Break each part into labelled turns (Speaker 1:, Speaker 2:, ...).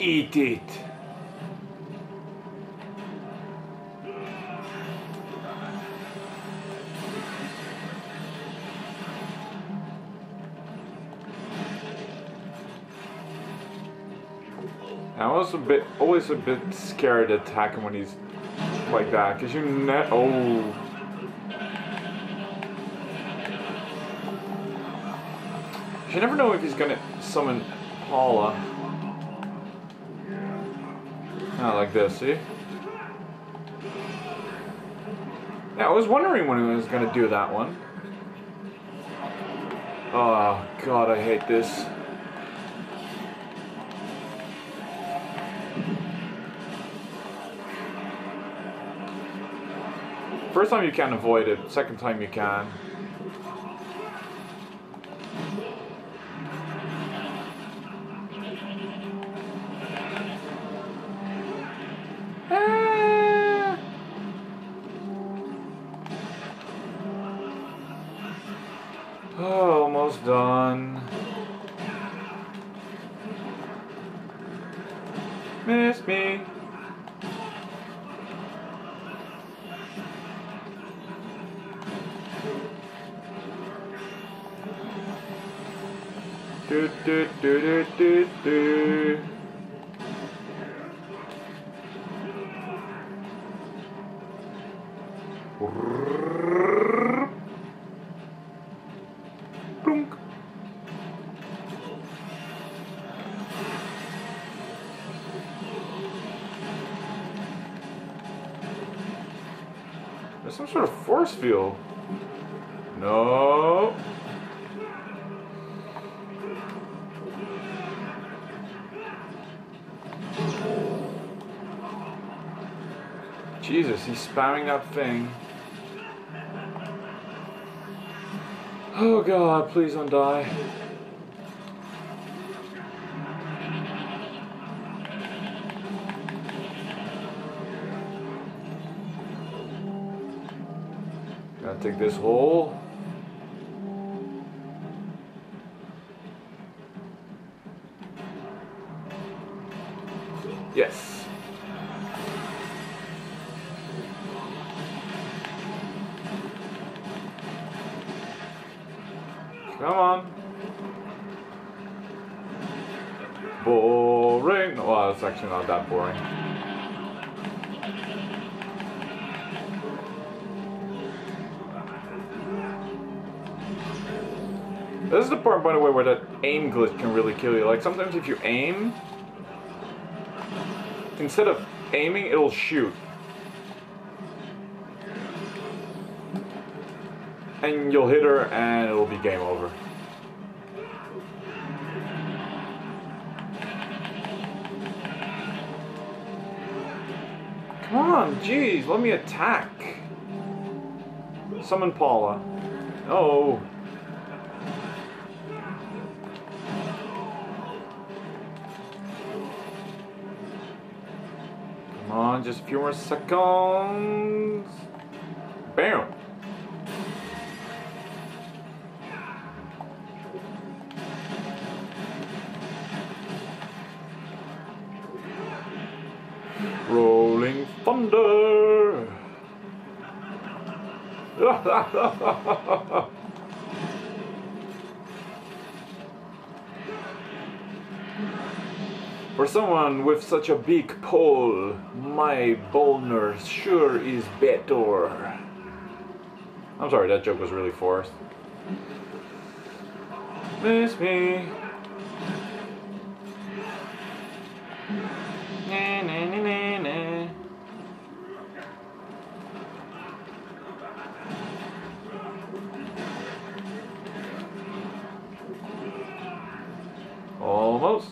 Speaker 1: Eat it. I was a bit, always a bit scared to attack him when he's like that, cause you net. Oh. You never know if he's gonna summon Paula. Not like this, see? Yeah, I was wondering when he was gonna do that one. Oh god, I hate this. First time you can avoid it, second time you can. Do do do do do do. There's some sort of force field. No. Jesus, he's spamming that thing. Oh god, please don't die. Gotta take this hole. Yes. Come on. Boring. Well, it's actually not that boring. This is the part, by the way, where that aim glitch can really kill you. Like, sometimes if you aim, instead of aiming, it'll shoot. And you'll hit her, and it'll be game over. Come on, jeez, let me attack. Summon Paula. Oh. Come on, just a few more seconds. Bam. For someone with such a big pole, my boner sure is better. I'm sorry, that joke was really forced. Miss me. Almost.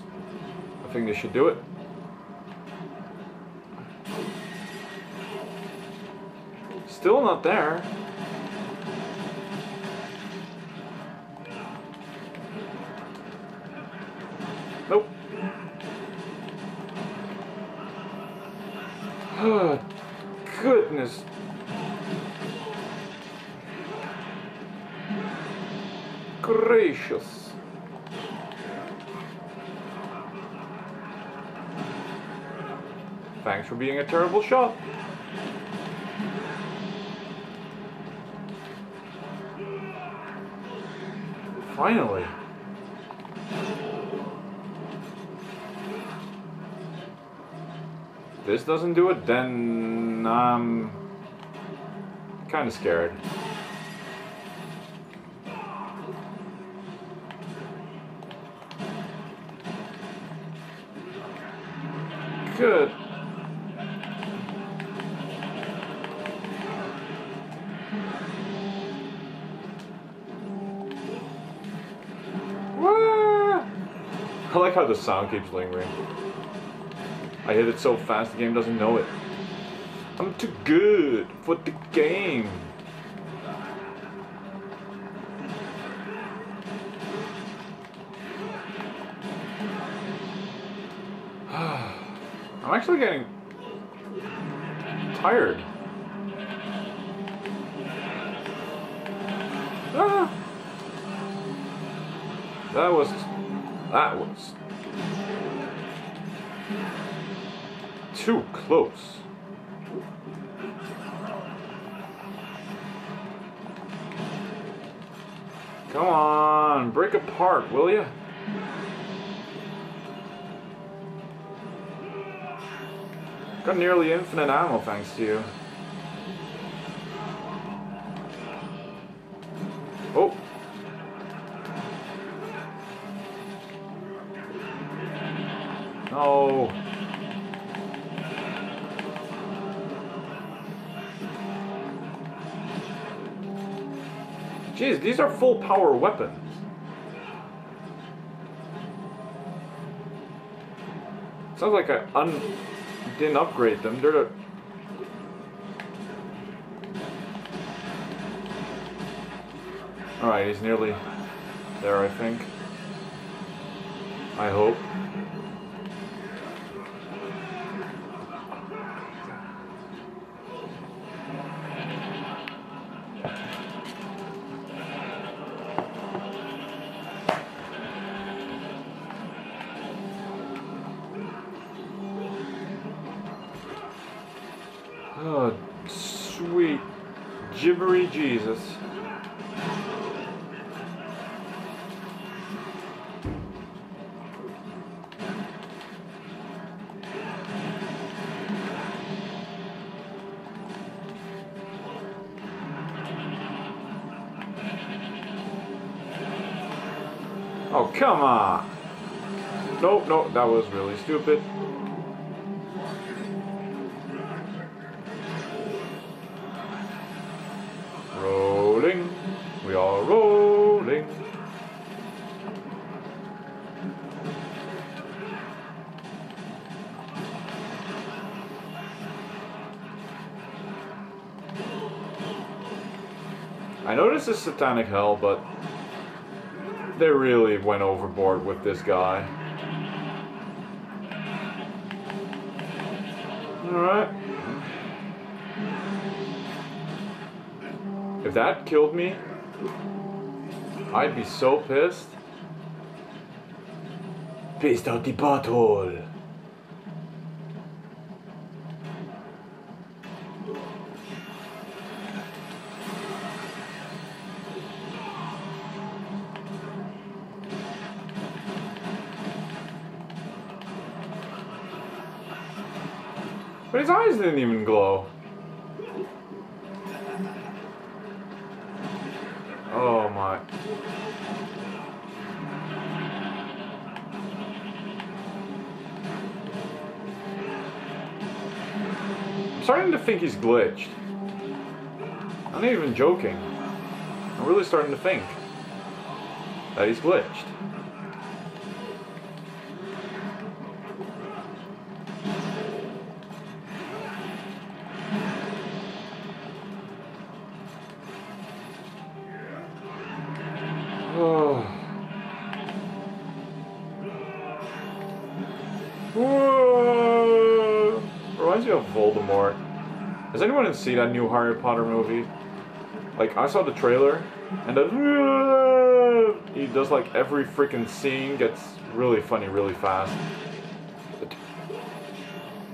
Speaker 1: I think they should do it. Still not there. Nope. Oh, goodness. Gracious. Thanks for being a terrible shot. Finally. This doesn't do it, then I'm kind of scared. I like how the sound keeps lingering. I hit it so fast the game doesn't know it. I'm too good for the game. I'm actually getting tired. Ah. That was that was too close. Come on, break apart, will you? Got nearly infinite ammo thanks to you. No. Jeez, these are full power weapons. Sounds like I un didn't upgrade them. They're the Alright, he's nearly there, I think. I hope. Oh, sweet gibbery Jesus. Oh, come on. Nope, nope, that was really stupid. I know this is satanic hell, but they really went overboard with this guy. Alright. If that killed me, I'd be so pissed. Pissed out the butthole. But his eyes didn't even glow. Oh my. I'm starting to think he's glitched. I'm not even joking. I'm really starting to think that he's glitched. Whoa. Reminds me of Voldemort. Has anyone seen that new Harry Potter movie? Like, I saw the trailer, and the, he does like every freaking scene gets really funny really fast.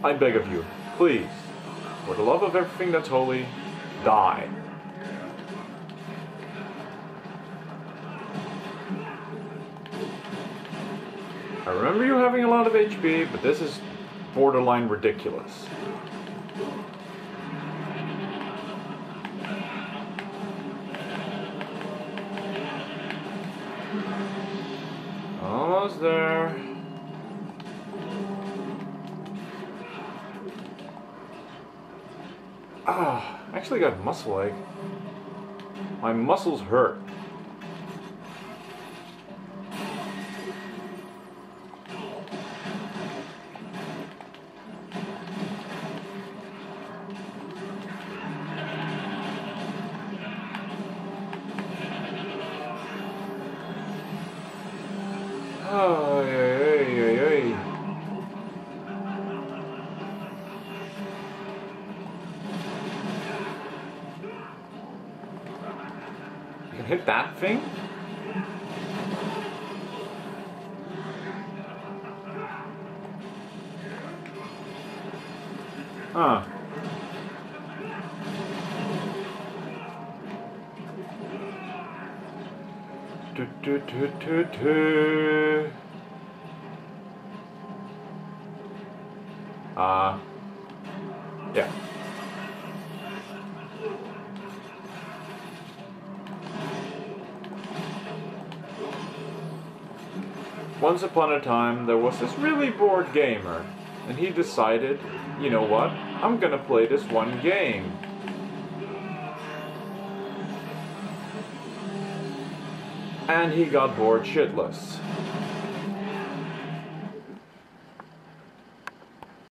Speaker 1: I beg of you, please, for the love of everything that's holy, die. I remember you having a lot of HP, but this is borderline ridiculous. Almost there. Ah, actually got muscle ache. My muscles hurt. You can hit that thing? Huh. Do, do, do, do. Uh, yeah. Once upon a time, there was this really bored gamer, and he decided, you know what, I'm gonna play this one game. And he got bored shitless.